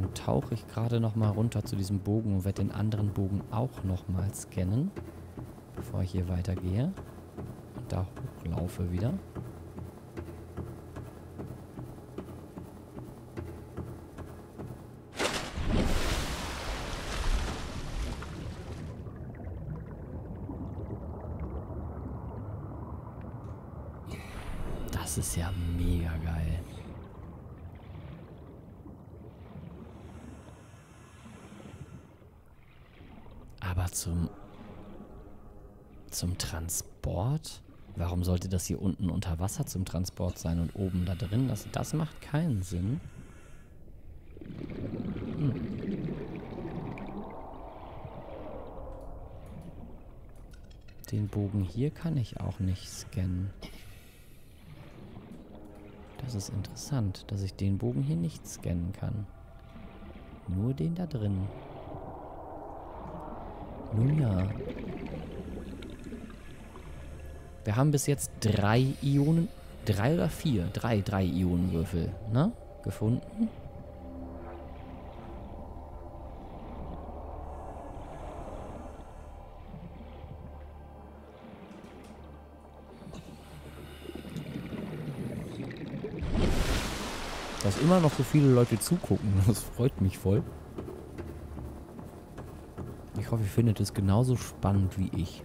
Dann tauche ich gerade noch mal runter zu diesem Bogen und werde den anderen Bogen auch noch mal scannen, bevor ich hier weitergehe. Und da hochlaufe wieder. Das ist ja mega geil. Zum zum Transport? Warum sollte das hier unten unter Wasser zum Transport sein und oben da drin? Das, das macht keinen Sinn. Hm. Den Bogen hier kann ich auch nicht scannen. Das ist interessant, dass ich den Bogen hier nicht scannen kann. Nur den da drin. Nun ja. Wir haben bis jetzt drei Ionen. Drei oder vier? Drei, drei Ionenwürfel, ne? Gefunden. Dass immer noch so viele Leute zugucken, das freut mich voll. Ich hoffe, ihr findet es genauso spannend wie ich.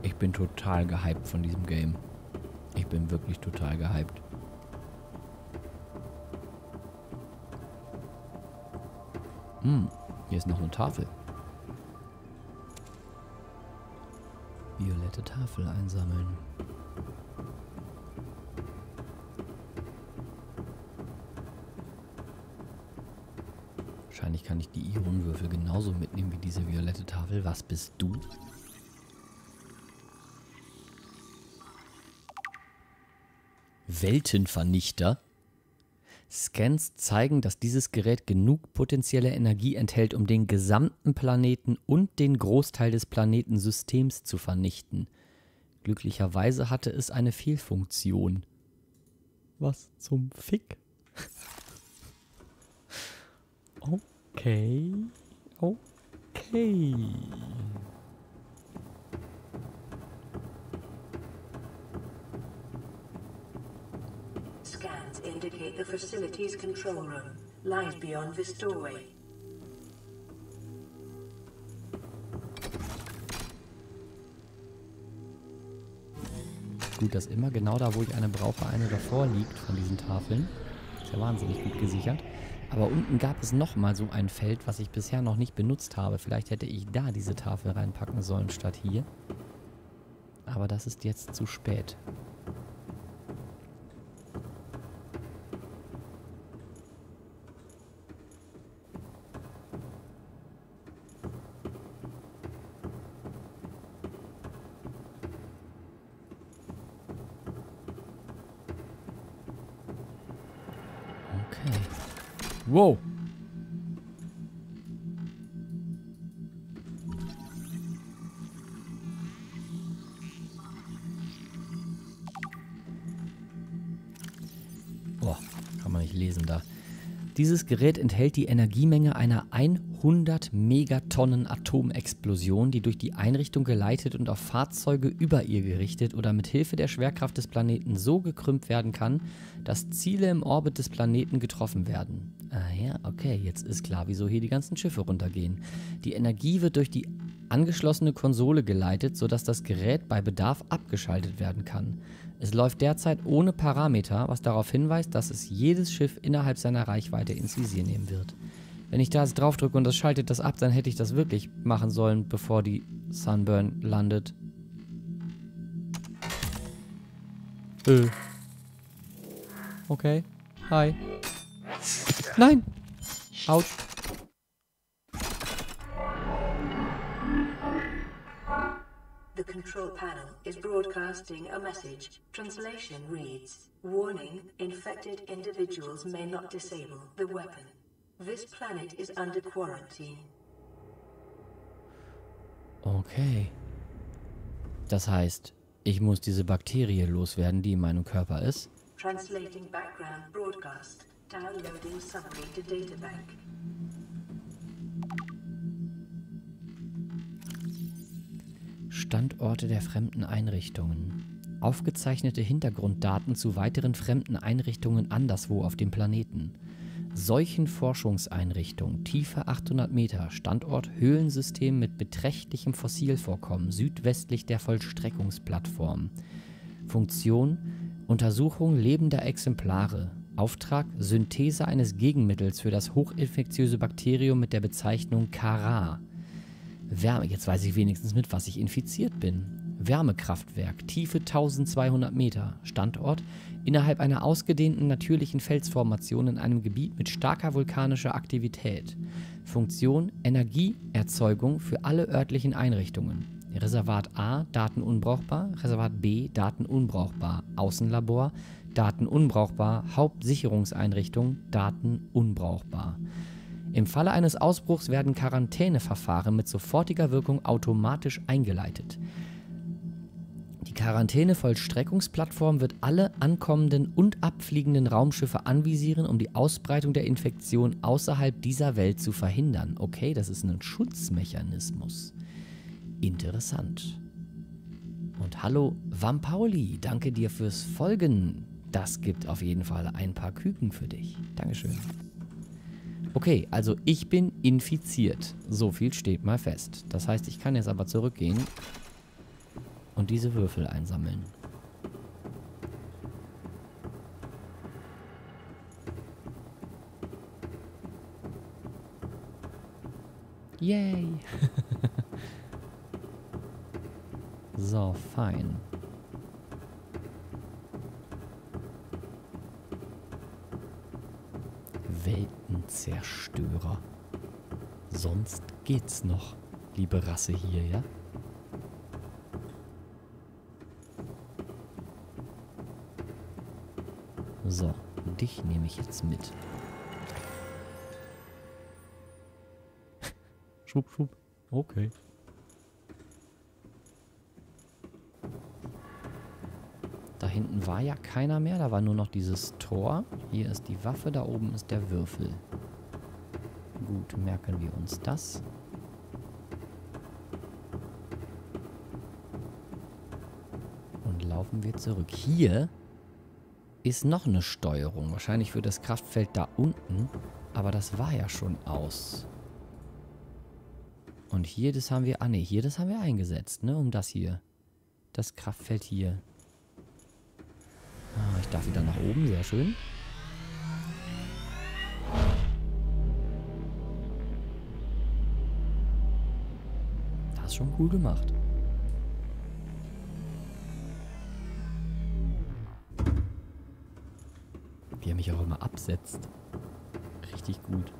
Ich bin total gehypt von diesem Game. Ich bin wirklich total gehypt. Hm, hier ist noch eine Tafel. Violette Tafel einsammeln. Wahrscheinlich kann ich die Ionenwürfel genauso mitnehmen wie diese violette Tafel. Was bist du? Weltenvernichter. Scans zeigen, dass dieses Gerät genug potenzielle Energie enthält, um den gesamten Planeten und den Großteil des Planetensystems zu vernichten. Glücklicherweise hatte es eine Fehlfunktion. Was zum Fick? Okay. Okay. Scans indicate the facility's control room lies beyond this doorway. Gut, dass immer genau da, wo ich eine brauche, eine davor liegt von diesen Tafeln. Ist ja wahnsinnig gut gesichert. Aber unten gab es nochmal so ein Feld, was ich bisher noch nicht benutzt habe. Vielleicht hätte ich da diese Tafel reinpacken sollen statt hier. Aber das ist jetzt zu spät. Wow. Boah, kann man nicht lesen da. Dieses Gerät enthält die Energiemenge einer 100 Megatonnen Atomexplosion, die durch die Einrichtung geleitet und auf Fahrzeuge über ihr gerichtet oder mit Hilfe der Schwerkraft des Planeten so gekrümmt werden kann, dass Ziele im Orbit des Planeten getroffen werden. Ah ja, okay, jetzt ist klar, wieso hier die ganzen Schiffe runtergehen. Die Energie wird durch die angeschlossene Konsole geleitet, sodass das Gerät bei Bedarf abgeschaltet werden kann. Es läuft derzeit ohne Parameter, was darauf hinweist, dass es jedes Schiff innerhalb seiner Reichweite ins Visier nehmen wird. Wenn ich da jetzt draufdrücke und das schaltet das ab, dann hätte ich das wirklich machen sollen, bevor die Sunburn landet. Äh. Okay. Hi. Nein! Autsch. The control panel is broadcasting a message. Translation reads Warning infected individuals may not disable the weapon. This planet is under quarantine. Okay. Das heißt, ich muss diese Bakterie loswerden, die in meinem Körper ist. Translating background broadcast. Downloading summary to databank. Standorte der fremden Einrichtungen. Aufgezeichnete Hintergrunddaten zu weiteren fremden Einrichtungen anderswo auf dem Planeten. Seuchenforschungseinrichtung, Tiefe 800 Meter, Standort Höhlensystem mit beträchtlichem Fossilvorkommen südwestlich der Vollstreckungsplattform. Funktion Untersuchung lebender Exemplare. Auftrag Synthese eines Gegenmittels für das hochinfektiöse Bakterium mit der Bezeichnung Kara. Wärme, jetzt weiß ich wenigstens mit was ich infiziert bin. Wärmekraftwerk, Tiefe 1200 Meter, Standort innerhalb einer ausgedehnten natürlichen Felsformation in einem Gebiet mit starker vulkanischer Aktivität. Funktion Energieerzeugung für alle örtlichen Einrichtungen. Reservat A, Daten unbrauchbar, Reservat B, Daten unbrauchbar, Außenlabor, Daten unbrauchbar, Hauptsicherungseinrichtung, Daten unbrauchbar. Im Falle eines Ausbruchs werden Quarantäneverfahren mit sofortiger Wirkung automatisch eingeleitet. Quarantäne-Vollstreckungsplattform wird alle ankommenden und abfliegenden Raumschiffe anvisieren, um die Ausbreitung der Infektion außerhalb dieser Welt zu verhindern. Okay, das ist ein Schutzmechanismus. Interessant. Und hallo Vampauli, danke dir fürs Folgen. Das gibt auf jeden Fall ein paar Küken für dich. Dankeschön. Okay, also ich bin infiziert. So viel steht mal fest. Das heißt, ich kann jetzt aber zurückgehen und diese Würfel einsammeln. Yay! so, fein. Weltenzerstörer. Sonst geht's noch, liebe Rasse hier, ja? So, dich nehme ich jetzt mit. schub, schub. Okay. Da hinten war ja keiner mehr. Da war nur noch dieses Tor. Hier ist die Waffe, da oben ist der Würfel. Gut, merken wir uns das. Und laufen wir zurück. Hier ist noch eine Steuerung. Wahrscheinlich für das Kraftfeld da unten. Aber das war ja schon aus. Und hier, das haben wir... Ah, ne, hier, das haben wir eingesetzt, ne? Um das hier. Das Kraftfeld hier. Ah, ich darf wieder nach oben, sehr schön. Das ist schon cool gemacht. Wie er mich auch immer absetzt. Richtig gut.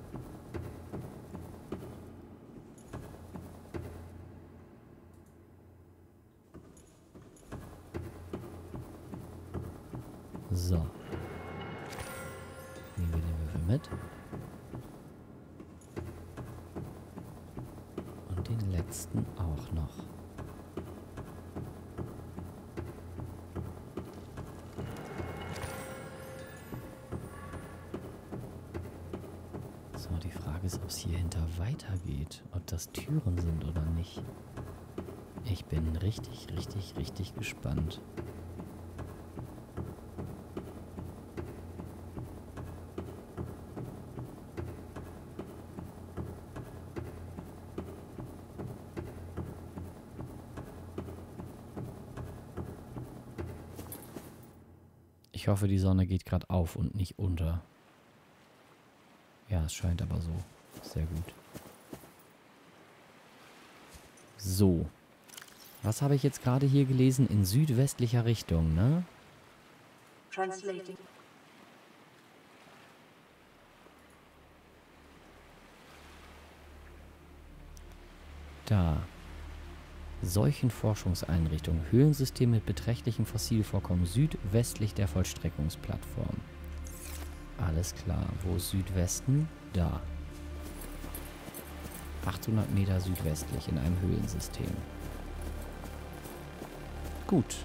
Weitergeht. Ob das Türen sind oder nicht. Ich bin richtig, richtig, richtig gespannt. Ich hoffe, die Sonne geht gerade auf und nicht unter. Ja, es scheint aber so. Sehr gut. So. Was habe ich jetzt gerade hier gelesen? In südwestlicher Richtung, ne? Translating. Da. Seuchenforschungseinrichtung. Höhlensystem mit beträchtlichem Fossilvorkommen südwestlich der Vollstreckungsplattform. Alles klar. Wo ist Südwesten? Da. 800 Meter südwestlich in einem Höhlensystem. Gut.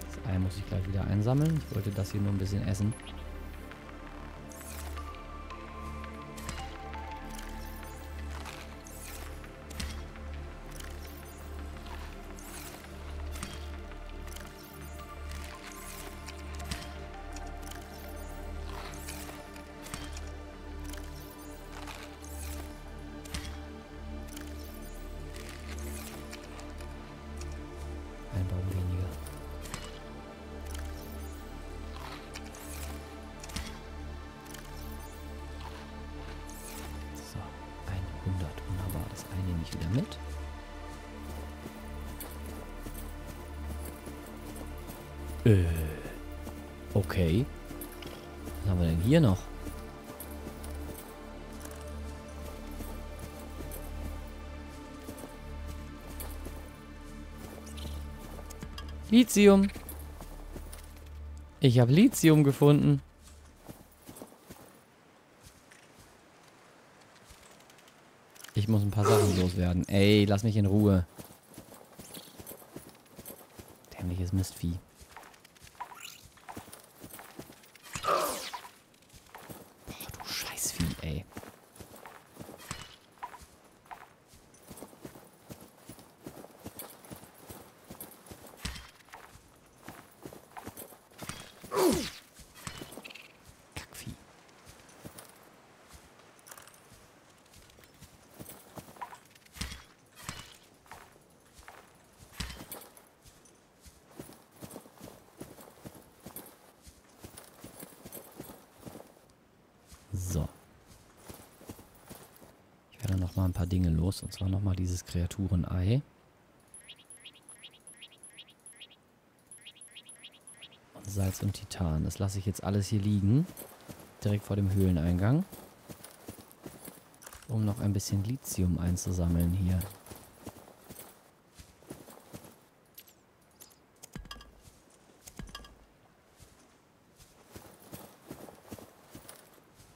Das Ei muss ich gleich wieder einsammeln. Ich wollte das hier nur ein bisschen essen. Äh. Okay. Was haben wir denn hier noch? Lithium. Ich habe Lithium gefunden. Ich muss ein paar Sachen loswerden. Ey, lass mich in Ruhe. Dämliches Mistvieh. Boah, du Scheißvieh, ey. Kackvieh. So. Ich werde noch mal los. Und zwar noch mal dieses Kreaturenei. Und Salz und Titan. Das lasse ich jetzt alles hier liegen. Direkt vor dem Höhleneingang. Um noch ein bisschen Lithium einzusammeln hier.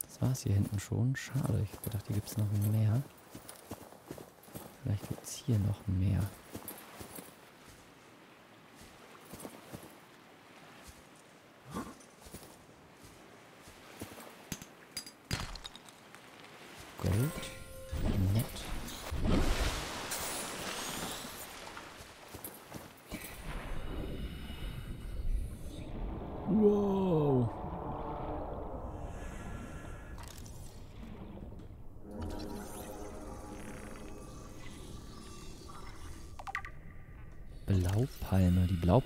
Das war es hier hinten schon. Schade, ich hab gedacht, hier gibt es noch mehr. Vielleicht gibt es hier noch mehr.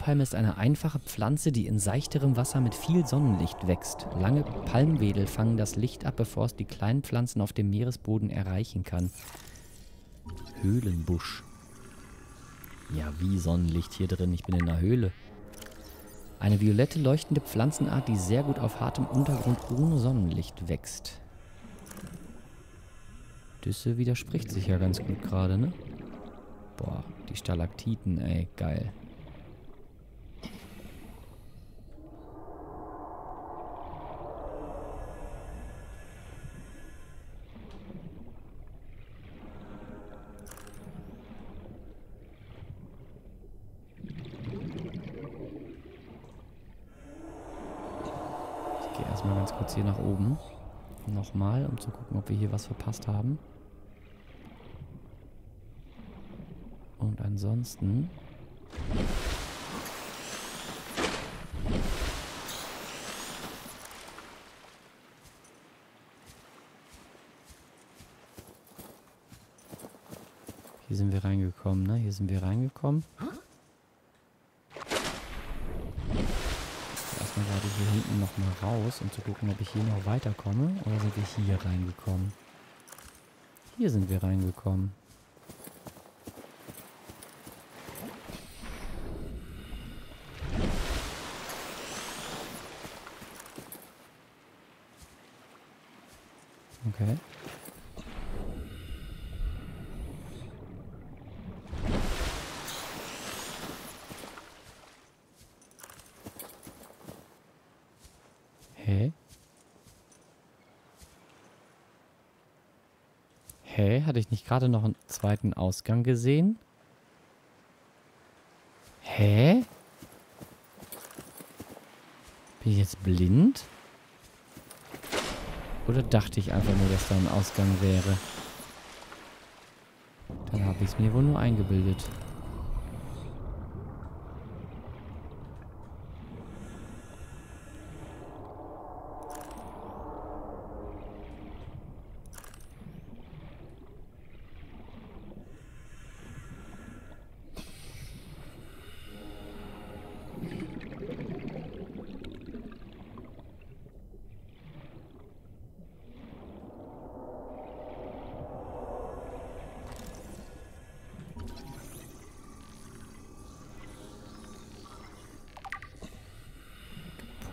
Blaupalme ist eine einfache Pflanze, die in seichterem Wasser mit viel Sonnenlicht wächst. Lange Palmwedel fangen das Licht ab, bevor es die kleinen Pflanzen auf dem Meeresboden erreichen kann. Höhlenbusch. Ja, wie Sonnenlicht hier drin. Ich bin in einer Höhle. Eine violette leuchtende Pflanzenart, die sehr gut auf hartem Untergrund ohne Sonnenlicht wächst. Düsse widerspricht sich ja ganz gut gerade, ne? Boah, die Stalaktiten, ey, geil. Ich gehe erstmal ganz kurz hier nach oben. Nochmal, um zu gucken, ob wir hier was verpasst haben. Und ansonsten... Hier sind wir reingekommen, ne? Hier sind wir reingekommen. Erstmal gerade hier hinten nochmal raus, um zu gucken, ob ich hier noch weiterkomme. Oder sind wir hier reingekommen? Hier sind wir reingekommen. Okay. Hä? Hä? Hatte ich nicht gerade noch einen zweiten Ausgang gesehen? Hä? Bin ich jetzt blind? Oder dachte ich einfach nur, dass da ein Ausgang wäre? Dann habe ich es mir wohl nur eingebildet.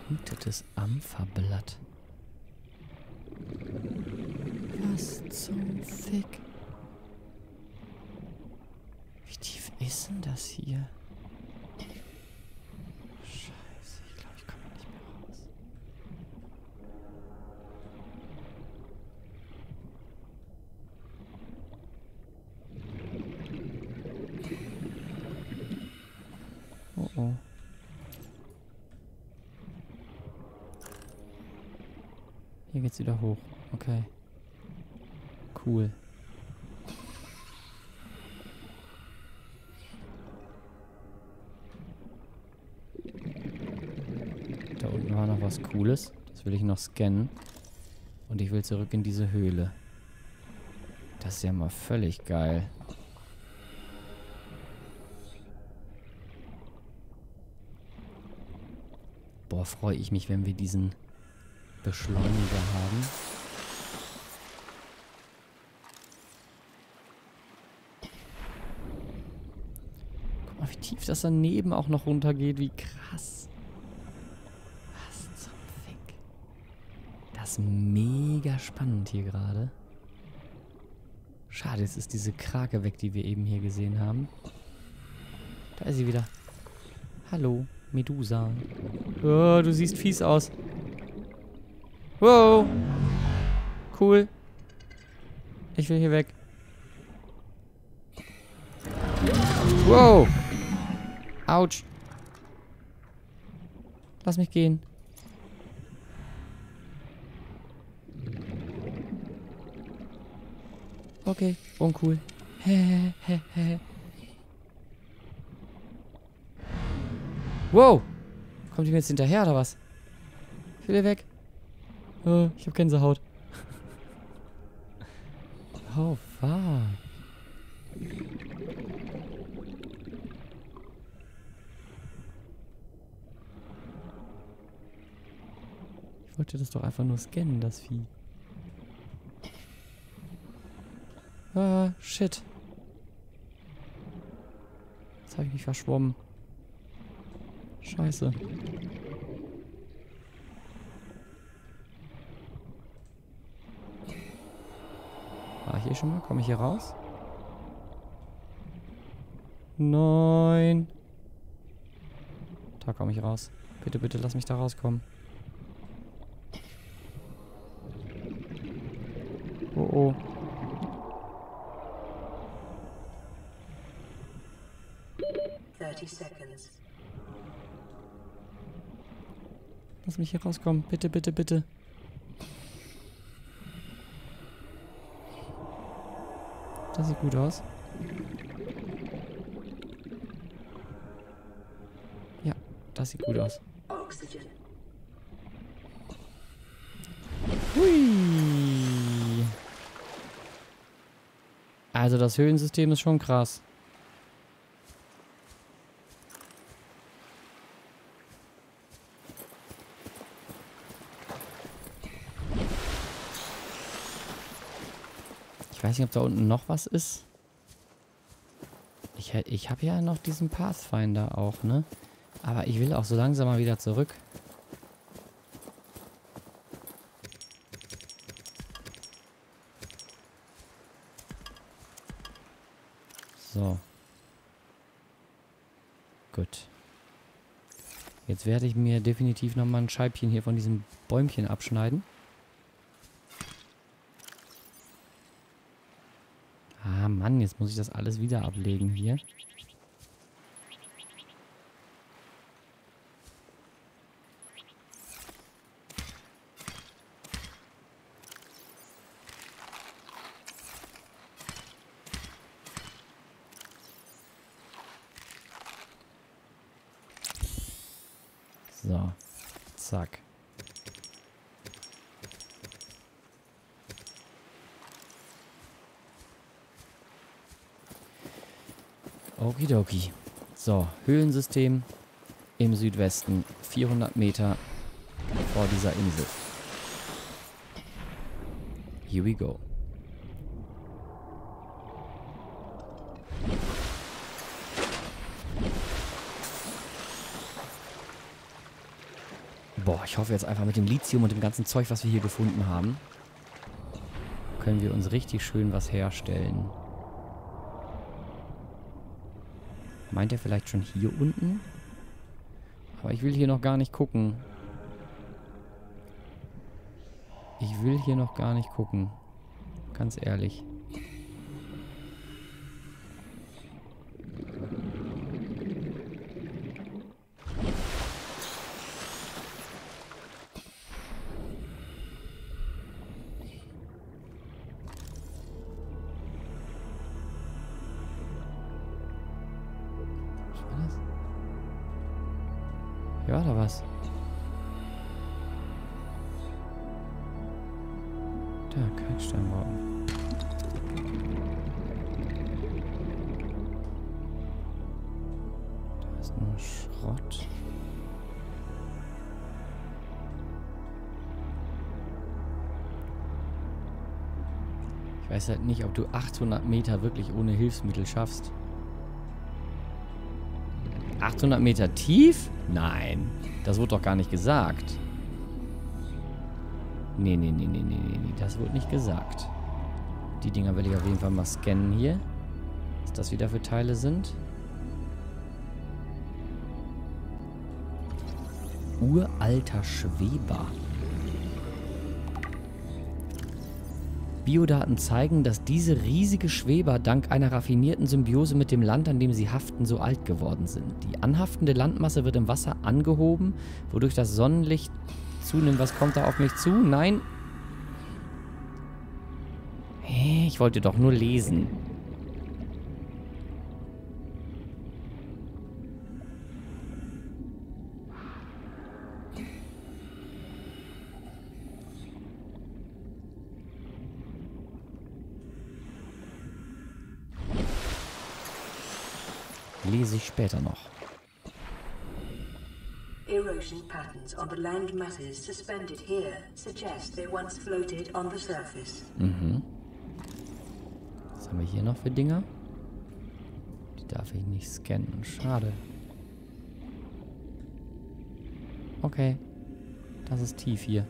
Gepunktetes Ampferblatt. Was zum Fick? Wie tief ist denn das hier? Scheiße, ich glaube, ich komme nicht mehr raus. Oh oh. Hier geht's wieder hoch. Okay. Cool. Da unten war noch was Cooles. Das will ich noch scannen. Und ich will zurück in diese Höhle. Das ist ja mal völlig geil. Boah, freue ich mich, wenn wir diesen Beschleuniger haben. Guck mal, wie tief das daneben auch noch runtergeht. Wie krass. Was zum Fick. Das ist mega spannend hier gerade. Schade, jetzt ist diese Krake weg, die wir eben hier gesehen haben. Da ist sie wieder. Hallo, Medusa. Oh, du siehst fies aus. Wow. Cool. Ich will hier weg. Wow. Autsch. Lass mich gehen. Okay, uncool. Wow. Kommt die mir jetzt hinterher oder was? Ich will hier weg. Ich hab Gänsehaut. oh, fuck. Ich wollte das doch einfach nur scannen, das Vieh. Ah, shit. Jetzt habe ich mich verschwommen. Scheiße. War ich hier schon mal? Komme ich hier raus? Nein. Da komme ich raus. Bitte, bitte lass mich da rauskommen. Oh oh. Lass mich hier rauskommen. Bitte, bitte, bitte. Sieht gut aus. Ja, das sieht gut aus. Hui. Also das Höhlensystem ist schon krass. Weiß nicht, ob da unten noch was ist. Ich, ich habe ja noch diesen Pathfinder auch, ne? Aber ich will auch so langsam mal wieder zurück. So. Gut. Jetzt werde ich mir definitiv nochmal ein Scheibchen hier von diesem Bäumchen abschneiden. Ah, Mann, jetzt muss ich das alles wieder ablegen hier. So. Zack. Okidoki. So, Höhlensystem im Südwesten, 400 Meter vor dieser Insel. Here we go. Boah, ich hoffe jetzt einfach mit dem Lithium und dem ganzen Zeug, was wir hier gefunden haben, können wir uns richtig schön was herstellen. Meint er vielleicht schon hier unten? Aber ich will hier noch gar nicht gucken. Ich will hier noch gar nicht gucken. Ganz ehrlich. Hier war da was. Da, Kalksteinbauten. Da ist nur Schrott. Ich weiß halt nicht, ob du 800 Meter wirklich ohne Hilfsmittel schaffst. 800 Meter tief? Nein, das wurde doch gar nicht gesagt. Nee, nee, nee, nee, nee, nee, das wurde nicht gesagt. Die Dinger will ich auf jeden Fall mal scannen hier. Was das wieder für Teile sind. Uralter Schweber. Biodaten zeigen, dass diese riesige Schweber dank einer raffinierten Symbiose mit dem Land, an dem sie haften, so alt geworden sind. Die anhaftende Landmasse wird im Wasser angehoben, wodurch das Sonnenlicht zunimmt. Was kommt da auf mich zu? Nein. Ich wollte doch nur lesen. Lese ich später noch. Erosion patterns on the land masses suspended here suggest they once floated on the surface. Mhm. Was haben wir hier noch für Dinger? Die darf ich nicht scannen. Schade. Okay. Das ist tief hier.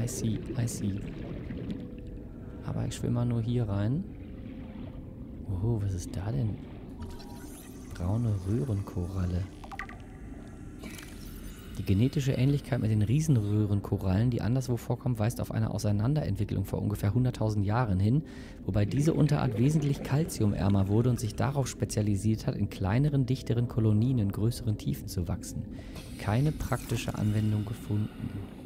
I see, I see. Aber ich schwimme mal nur hier rein. Oh, was ist da denn? Braune Röhrenkoralle. Die genetische Ähnlichkeit mit den Riesenröhrenkorallen, die anderswo vorkommt, weist auf eine Auseinanderentwicklung vor ungefähr 100.000 Jahren hin, wobei diese Unterart wesentlich kalziumärmer wurde und sich darauf spezialisiert hat, in kleineren, dichteren Kolonien in größeren Tiefen zu wachsen. Keine praktische Anwendung gefunden. Mhm.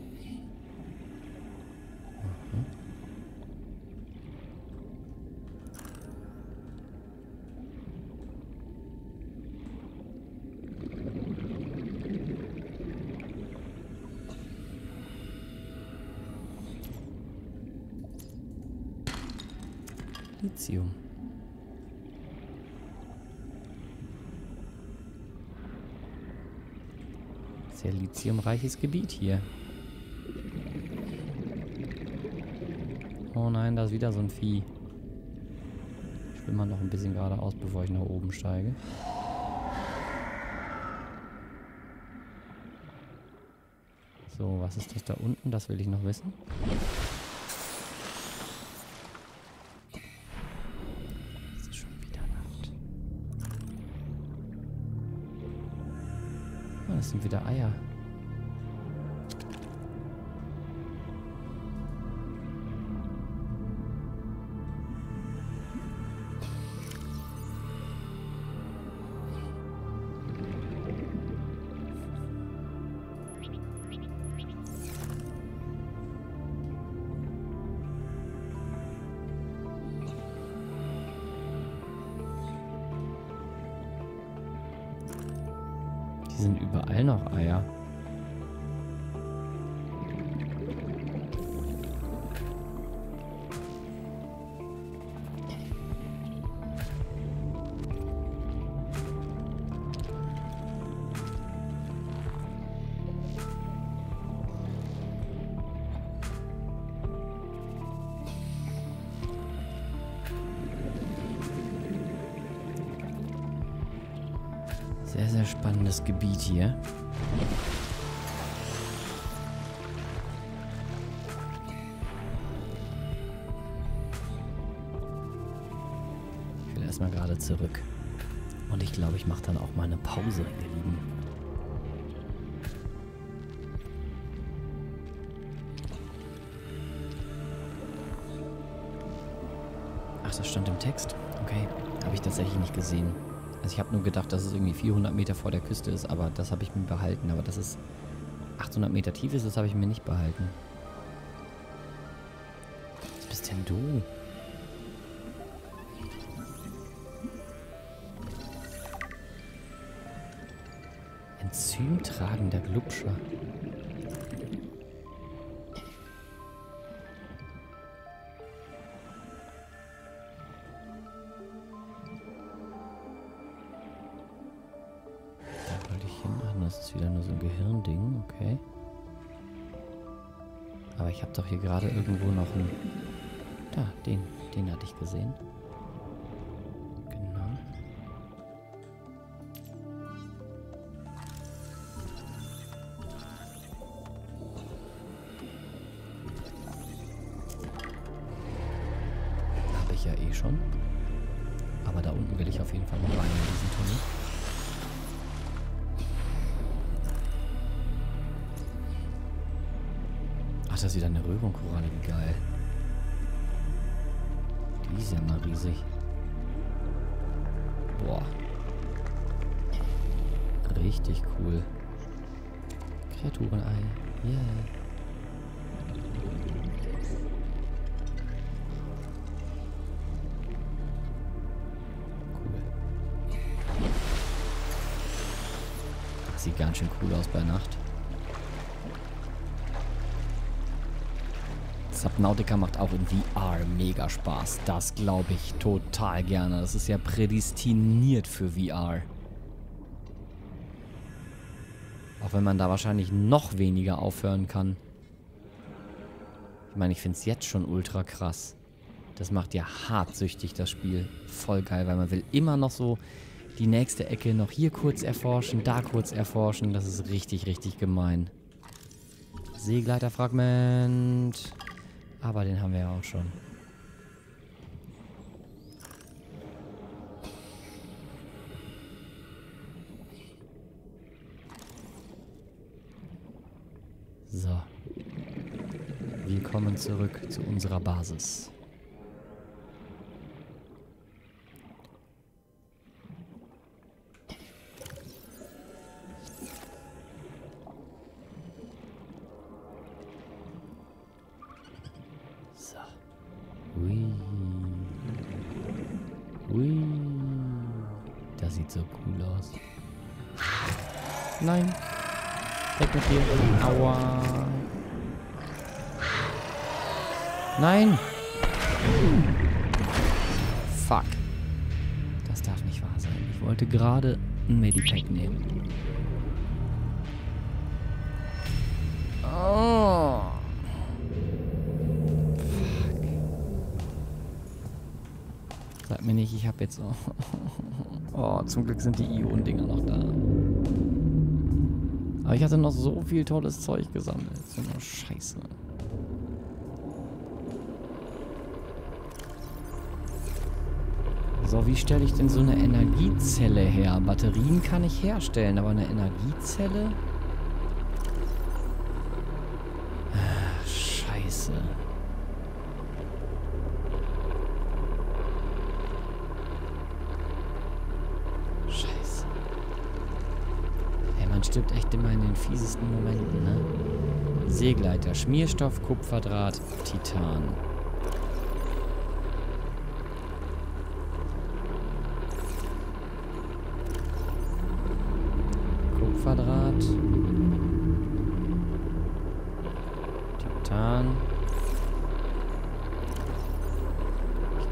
Lithium. Sehr lithiumreiches Gebiet hier. Oh nein, da ist wieder so ein Vieh. Ich will mal noch ein bisschen geradeaus, bevor ich nach oben steige. So, was ist das da unten? Das will ich noch wissen. Das sind wieder Eier. Sehr, sehr spannendes Gebiet hier. Ich will erstmal gerade zurück. Und ich glaube, ich mache dann auch mal eine Pause, ihr Lieben. Ach, das stand im Text. Okay, habe ich tatsächlich nicht gesehen. Also ich habe nur gedacht, dass es irgendwie 400 Meter vor der Küste ist, aber das habe ich mir behalten. Aber dass es 800 Meter tief ist, das habe ich mir nicht behalten. Was bist denn du? Enzymtragender Glubscher. Das ist wieder nur so ein Gehirnding. Okay. Aber ich habe doch hier gerade irgendwo noch einen... Da, den. Den hatte ich gesehen. Sieht ganz schön cool aus bei Nacht. Subnautica macht auch in VR mega Spaß. Das glaube ich total gerne. Das ist ja prädestiniert für VR. Auch wenn man da wahrscheinlich noch weniger aufhören kann. Ich meine, ich finde es jetzt schon ultra krass. Das macht ja hart süchtig, das Spiel. Voll geil, weil man will immer noch so die nächste Ecke noch hier kurz erforschen, da kurz erforschen. Das ist richtig, richtig gemein. Seegleiterfragment. Aber den haben wir ja auch schon. So. Willkommen zurück zu unserer Basis. Sieht so cool aus. Nein. Weg mit dir. Aua. Nein. Fuck. Das darf nicht wahr sein. Ich wollte gerade ein Medipack nehmen. Sag mir nicht, ich habe jetzt... Oh, zum Glück sind die Ionen-Dinger noch da. Aber ich hatte noch so viel tolles Zeug gesammelt. So eine Scheiße. So, wie stelle ich denn so eine Energiezelle her? Batterien kann ich herstellen, aber eine Energiezelle? Ah, Scheiße. Scheiße. Ey, man stirbt echt immer in den fiesesten Momenten, ne? Seegleiter, Schmierstoff, Kupferdraht, Titan. Quadrat. Titan.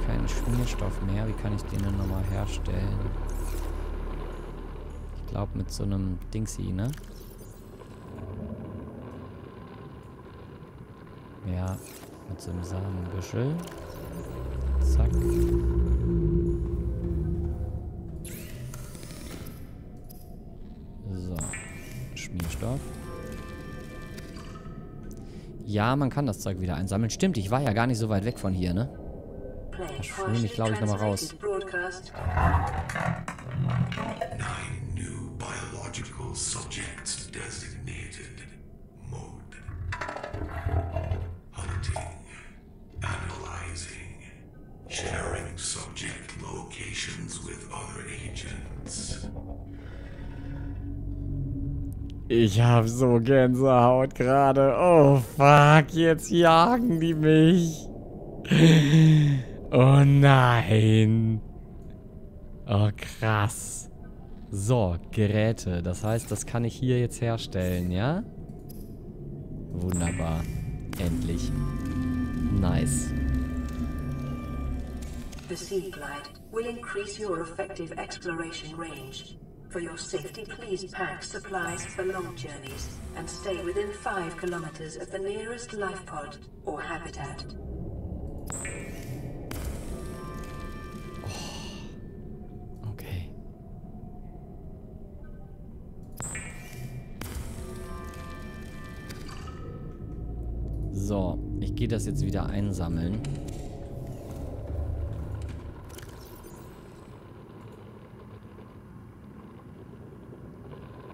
Keinen Schmierstoff mehr. Wie kann ich den denn nochmal herstellen? Ich glaube mit so einem Dingsy, ne? Ja, mit so einem Samenbüschel. Zack. So. Schmierstoff. Ja, man kann das Zeug wieder einsammeln. Stimmt, ich war ja gar nicht so weit weg von hier, ne? Das nehme ich, glaube ich, nochmal raus. Subjects designated. Mode. Hunting. Analyzing. Sharing subject locations with other agents. Ich hab so Gänsehaut gerade. Oh fuck, jetzt jagen die mich. Oh nein. Oh krass. So, Geräte. Das heißt, das kann ich hier jetzt herstellen, ja? Wunderbar. Endlich. Nice. The Sea Glide will increase your effective exploration range. For your safety, please pack supplies for long journeys and stay within 5 kilometers of the nearest life pod or habitat. Gehe das jetzt wieder einsammeln.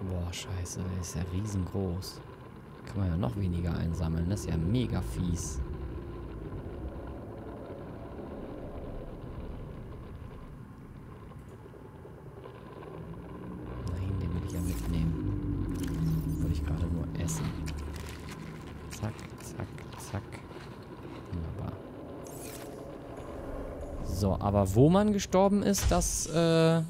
Boah, scheiße, der ist ja riesengroß. Kann man ja noch weniger einsammeln. Das ist ja mega fies. Nein, den will ich ja mitnehmen. Wollte ich gerade nur essen. Zack, zack, zack. Wunderbar. So, aber wo man gestorben ist, das, äh...